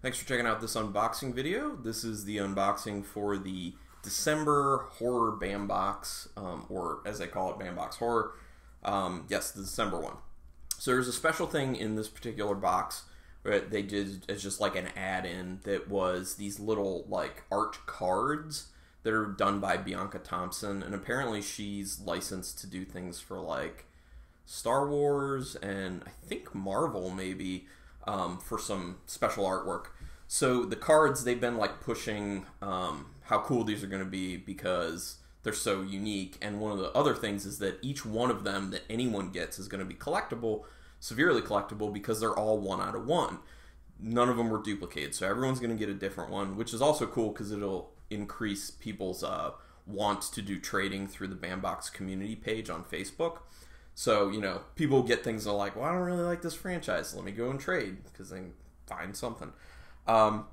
Thanks for checking out this unboxing video. This is the unboxing for the December Horror Bambox, um, or as they call it, Bambox Horror. Um, yes, the December one. So there's a special thing in this particular box where they did as just like an add-in that was these little like art cards that are done by Bianca Thompson, and apparently she's licensed to do things for like Star Wars and I think Marvel maybe um, for some special artwork. So the cards they've been like pushing um, how cool these are going to be because they're so unique. And one of the other things is that each one of them that anyone gets is going to be collectible, severely collectible because they're all one out of one. None of them were duplicated, so everyone's going to get a different one, which is also cool because it'll increase people's uh, want to do trading through the Bambox community page on Facebook. So, you know, people get things that are like, well, I don't really like this franchise. Let me go and trade because they find something. Um,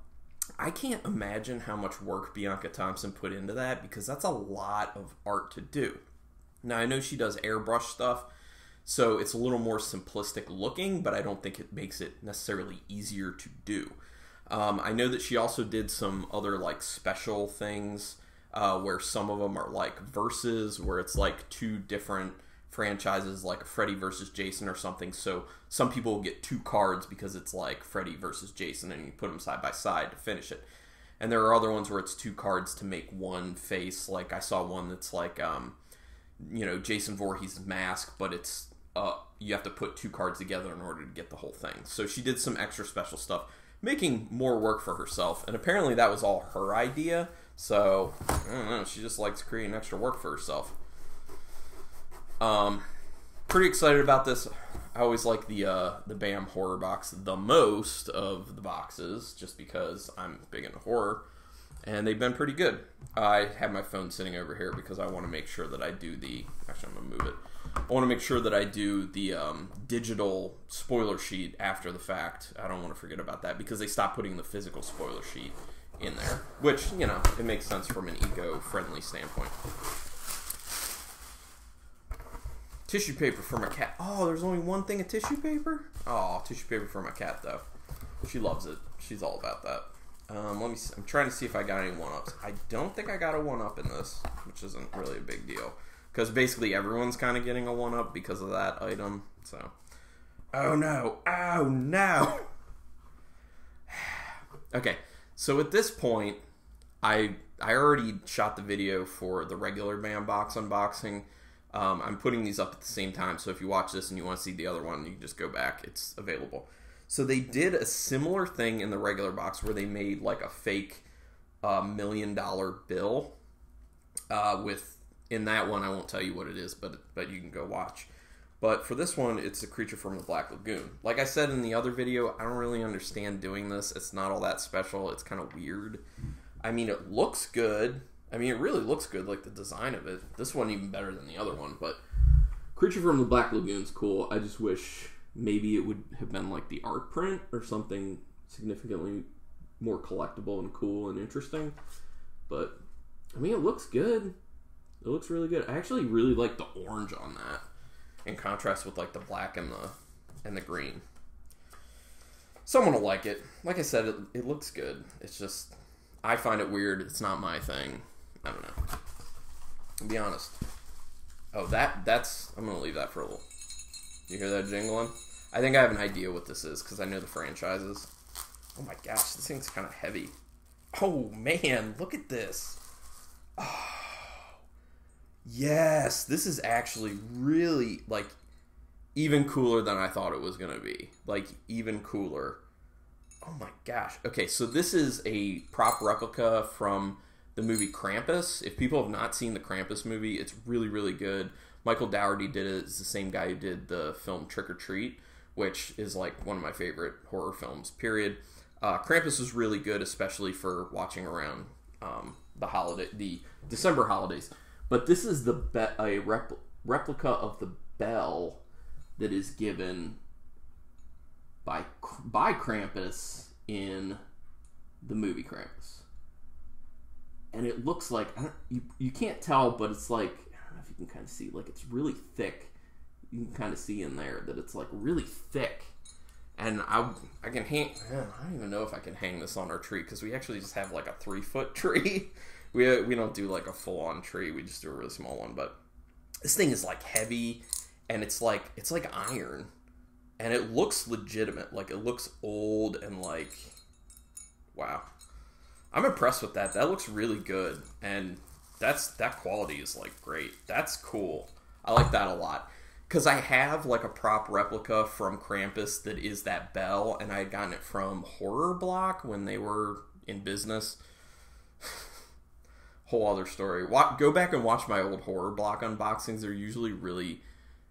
I can't imagine how much work Bianca Thompson put into that because that's a lot of art to do. Now, I know she does airbrush stuff, so it's a little more simplistic looking, but I don't think it makes it necessarily easier to do. Um, I know that she also did some other like special things uh, where some of them are like verses, where it's like two different franchises, like Freddy versus Jason or something. So some people will get two cards because it's like Freddy versus Jason, and you put them side by side to finish it. And there are other ones where it's two cards to make one face. Like I saw one that's like, um, you know, Jason Voorhees' mask, but it's uh, you have to put two cards together in order to get the whole thing. So she did some extra special stuff making more work for herself. And apparently that was all her idea. So, I don't know, she just likes creating extra work for herself. Um, pretty excited about this. I always like the uh, the BAM horror box the most of the boxes, just because I'm big into horror, and they've been pretty good. I have my phone sitting over here because I want to make sure that I do the. Actually, I'm gonna move it. I want to make sure that I do the um, digital spoiler sheet after the fact. I don't want to forget about that because they stopped putting the physical spoiler sheet in there, which, you know, it makes sense from an eco friendly standpoint. Tissue paper for my cat. Oh, there's only one thing of tissue paper? Oh, tissue paper for my cat, though. She loves it. She's all about that. Um, let me. See. I'm trying to see if I got any one ups. I don't think I got a one up in this, which isn't really a big deal because basically everyone's kind of getting a one up because of that item. So, oh no, oh no. okay, so at this point, I I already shot the video for the regular Bambox unboxing. Um, I'm putting these up at the same time, so if you watch this and you want to see the other one, you can just go back. It's available. So they did a similar thing in the regular box where they made like a fake uh, million dollar bill uh, with in that one, I won't tell you what it is, but but you can go watch. But for this one, it's a creature from the Black Lagoon. Like I said in the other video, I don't really understand doing this. It's not all that special. It's kind of weird. I mean, it looks good. I mean, it really looks good, like the design of it. This one even better than the other one, but Creature from the Black Lagoon's cool. I just wish maybe it would have been like the art print or something significantly more collectible and cool and interesting. But I mean, it looks good. It looks really good. I actually really like the orange on that, in contrast with like the black and the and the green. Someone will like it. Like I said, it, it looks good. It's just I find it weird. It's not my thing. I don't know. Be honest. Oh, that that's I'm gonna leave that for a little. You hear that jingling? I think I have an idea what this is because I know the franchises. Oh my gosh, this thing's kind of heavy. Oh man, look at this. Oh. Yes, this is actually really like even cooler than I thought it was to be. Like even cooler. Oh my gosh. Okay, so this is a prop replica from the movie Krampus. If people have not seen the Krampus movie, it's really really good. Michael Dougherty did it. It's the same guy who did the film Trick or Treat, which is like one of my favorite horror films. Period. Uh, Krampus is really good, especially for watching around um, the holiday, the December holidays. But this is the be- a repl- replica of the bell that is given by by Krampus in the movie Krampus, and it looks like you you can't tell, but it's like I don't know if you can kind of see, like it's really thick. You can kind of see in there that it's like really thick, and I I can hang. Man, I don't even know if I can hang this on our tree because we actually just have like a three foot tree. we we don't do like a full on tree. We just do a really small one. But this thing is like heavy, and it's like it's like iron, and it looks legitimate. Like it looks old and like wow. I'm impressed with that. That looks really good, and that's that quality is like great. That's cool. I like that a lot because I have like a prop replica from Krampus that is that bell, and I had gotten it from Horror Block when they were in business. Whole other story. Go back and watch my old Horror Block unboxings. They're usually really,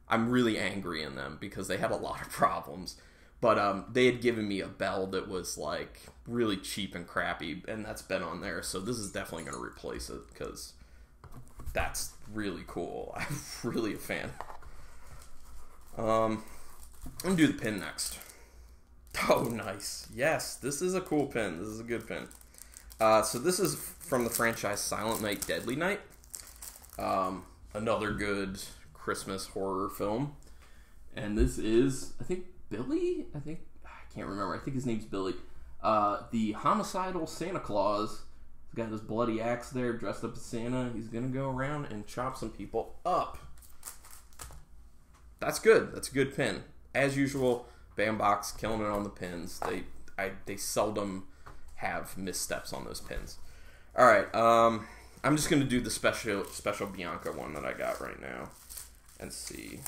I'm really angry in them because they had a lot of problems. But um, they had given me a bell that was like really cheap and crappy, and that's been on there. So this is definitely going to replace it because that's really cool. I'm really a fan. Um, I'm gonna do the pin next. Oh, nice. Yes, this is a cool pin. This is a good pin. Uh, so this is from the franchise Silent Night, Deadly Night. Um, another good Christmas horror film. And this is, I think, Billy. I think I can't remember. I think his name's Billy. Uh, the homicidal Santa Claus. Got his bloody axe there, dressed up as Santa. He's gonna go around and chop some people up. That's good. That's a good pin. As usual, Bambox killing it on the pins. They I they seldom have missteps on those pins. All right, um, I'm just gonna do the special special Bianca one that I got right now, and see.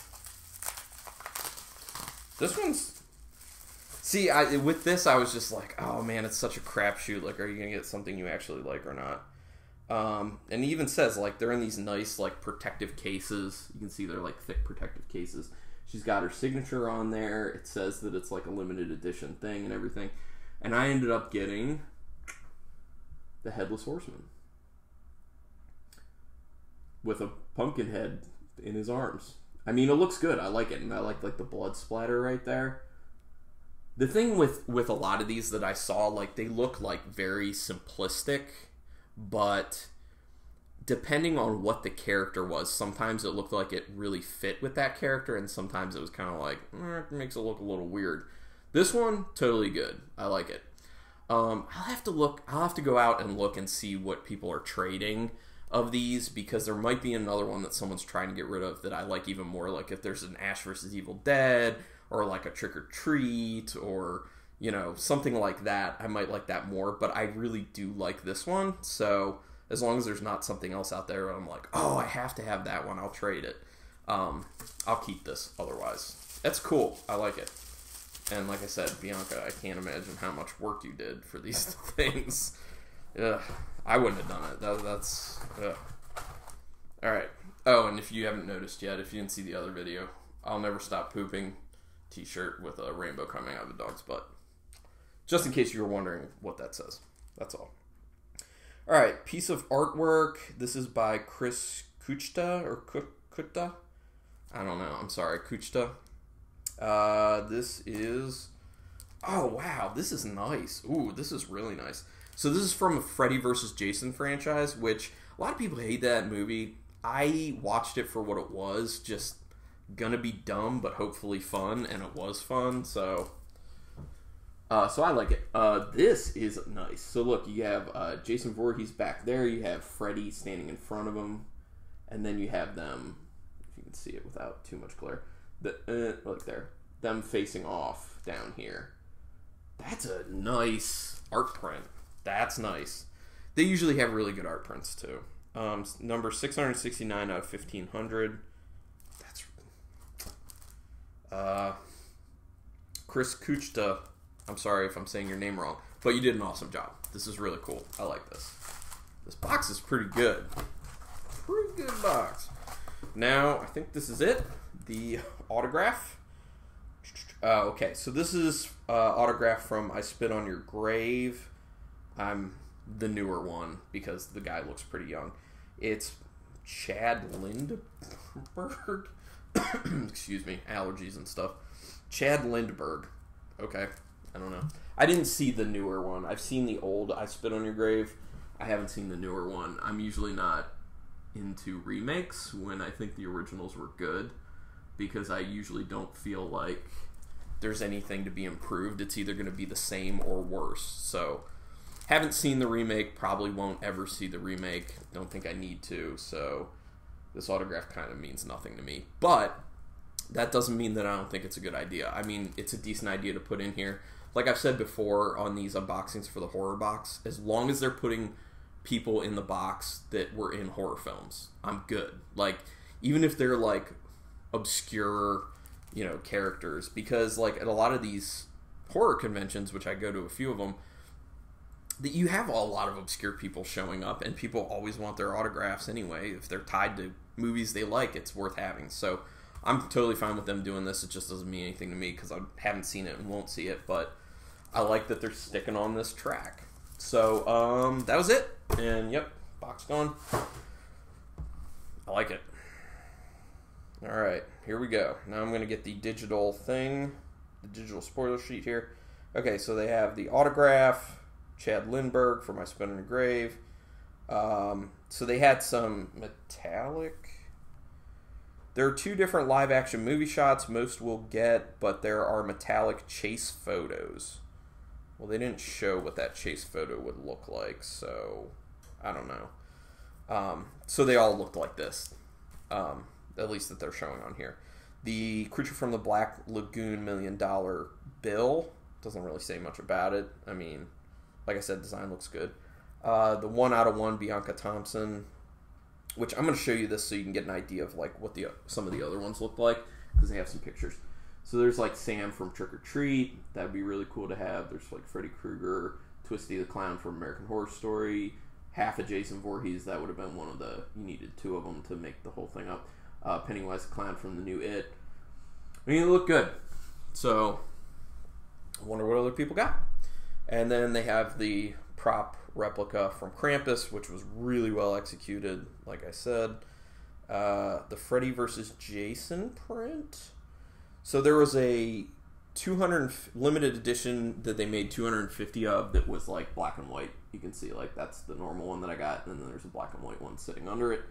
This one's. See, I with this I was just like, oh man, it's such a crapshoot. Like, are you gonna get something you actually like or not? Um, and he even says like they're in these nice like protective cases. You can see they're like thick protective cases. She's got her signature on there. It says that it's like a limited edition thing and everything. And I ended up getting the headless horseman with a pumpkin head in his arms. I mean, it looks good. I like it, and I like like the blood splatter right there. The thing with with a lot of these that I saw, like they look like very simplistic but depending on what the character was, sometimes it looked like it really fit with that character, and sometimes it was kind of like eh, it makes it look a little weird. This one totally good. I like it. Um, I'll have to look. I'll have to go out and look and see what people are trading of these because there might be another one that someone's trying to get rid of that I like even more. Like if there's an Ash versus Evil Dead or like a Trick or Treat or you know, something like that, I might like that more. But I really do like this one. So as long as there's not something else out there, I'm like, oh, I have to have that one. I'll trade it. Um, I'll keep this otherwise. That's cool. I like it. And like I said, Bianca, I can't imagine how much work you did for these things. Ugh, I wouldn't have done it. That, that's ugh. all right. Oh, and if you haven't noticed yet, if you didn't see the other video, I'll never stop pooping. T-shirt with a rainbow coming out of a dog's butt. Just in case you were wondering what that says. That's all. All right, piece of artwork. This is by Chris Kuchta or Kutta. I don't know. I'm sorry, Kuchta. Uh, this is. Oh wow, this is nice. Ooh, this is really nice. So this is from a Freddy vs. Jason franchise, which a lot of people hate that movie. I watched it for what it was, just gonna be dumb, but hopefully fun, and it was fun. So uh, so I like it. Uh, this is nice. So look, you have uh, Jason Voorhees back there. You have Freddy standing in front of him, and then you have them. If you can see it without too much glare, the uh, look there, them facing off down here. That's a nice art print. That's nice. They usually have really good art prints too. Um, number six hundred sixty nine out of fifteen hundred. That's uh, Chris Kuchta I'm sorry if I'm saying your name wrong, but you did an awesome job. This is really cool. I like this. This box is pretty good. Pretty good box. Now, I think this is it. The autograph. Uh, okay, so this is uh, autograph from I Spit on Your Grave. I'm the newer one because the guy looks pretty young. It's Chad Lindberg. Excuse me, allergies and stuff. Chad Lindberg. Okay. I don't know. I didn't see the newer one. I've seen the old I Spit on Your Grave. I haven't seen the newer one. I'm usually not into remakes when I think the originals were good because I usually don't feel like there's anything to be improved. It's either going to be the same or worse. So, haven't seen the remake. Probably won't ever see the remake. Don't think I need to. So, this autograph kind of means nothing to me. But that doesn't mean that I don't think it's a good idea. I mean, it's a decent idea to put in here. Like I've said before on these unboxings for the horror box, as long as they're putting people in the box that were in horror films, I'm good. Like, even if they're like obscure, you know, characters, because like at a lot of these horror conventions, which I go to a few of them, that you have a lot of obscure people showing up, and people always want their autographs anyway. If they're tied to movies they like, it's worth having. So I'm totally fine with them doing this. It just doesn't mean anything to me because I haven't seen it and won't see it. But I like that they're sticking on this track. So um, that was it. And yep, box gone. I like it. All right, here we go. Now I'm going to get the digital thing, the digital spoiler sheet here. Okay, so they have the autograph, Chad Lindberg for I Spit on Your Grave. Um, so they had some metallic. There are two different live action movie shots most will get, but there are metallic chase photos. Well, they didn't show what that chase photo would look like, so I don't know. Um, so they all looked like this, um, at least that they're showing on here. The creature from the Black Lagoon million dollar bill doesn't really say much about it. I mean, like I said, design looks good. Uh, the one out of one Bianca Thompson, which I'm going to show you this so you can get an idea of like what the some of the other ones look like because they have some pictures. So there's like Sam from Trick or Treat. That'd be really cool to have. There's like Freddy Krueger, Twisty the Clown from American Horror Story, half of Jason Voorhees. That would have been one of the. You needed two of them to make the whole thing up. Uh, Pennywise the Clown from the new It. I mean, they look good. So I wonder what other people got. And then they have the prop replica from Krampus, which was really well executed. Like I said, uh, the Freddy versus Jason print so there was a 200 limited edition that they made 250 of that was like black and white. You can see like that's the normal one that I got, and then there's a black and white one sitting under it.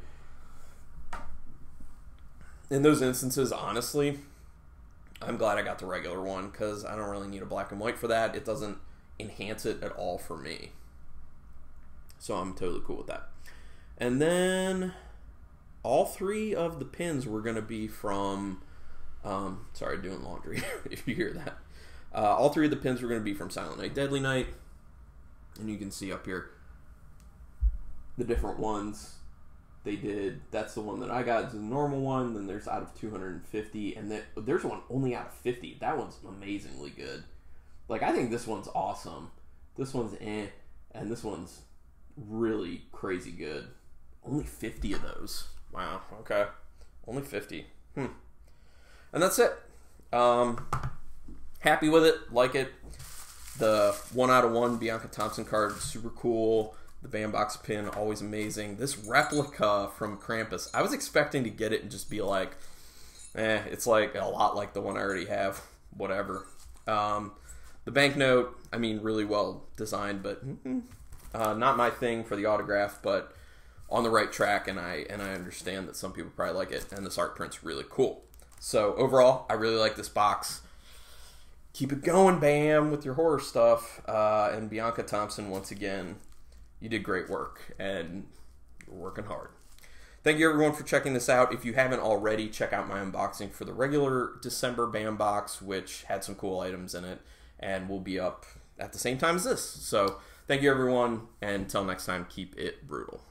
In those instances, honestly, I'm glad I got the regular one because I don't really need a black and white for that. It doesn't enhance it at all for me. So I'm totally cool with that. And then all three of the pins were going to be from um, sorry, doing laundry if you hear that. Uh, all three of the pins were going to be from Silent Night, Deadly Night, and you can see up here the different ones they did. That's the one that I got. It's a normal one. Then there's out of 250, and then there's one only out of 50. That one's amazingly good. Like I think this one's awesome. This one's eh, and this one's really crazy good. Only 50 of those. Wow. Okay. Only 50. Hmm and that's it. Um, happy with it, like it. The one out of one Bianca Thompson card, super cool. The Bambox pin, always amazing. This replica from Krampus, I was expecting to get it and just be like, eh, it's like a lot like the one I already have. Whatever. Um, the banknote, I mean, really well designed, but uh, not my thing for the autograph, but on the right track, and I and I understand that some people probably like it, and this art print's really cool. So overall, I really like this box. Keep it going, Bam, with your horror stuff. Uh, and Bianca Thompson, once again, you did great work, and you're working hard. Thank you everyone for checking this out. If you haven't already, check out my unboxing for the regular December BAM box, which had some cool items in it, and we'll be up at the same time as this. So thank you everyone, and until next time, keep it brutal.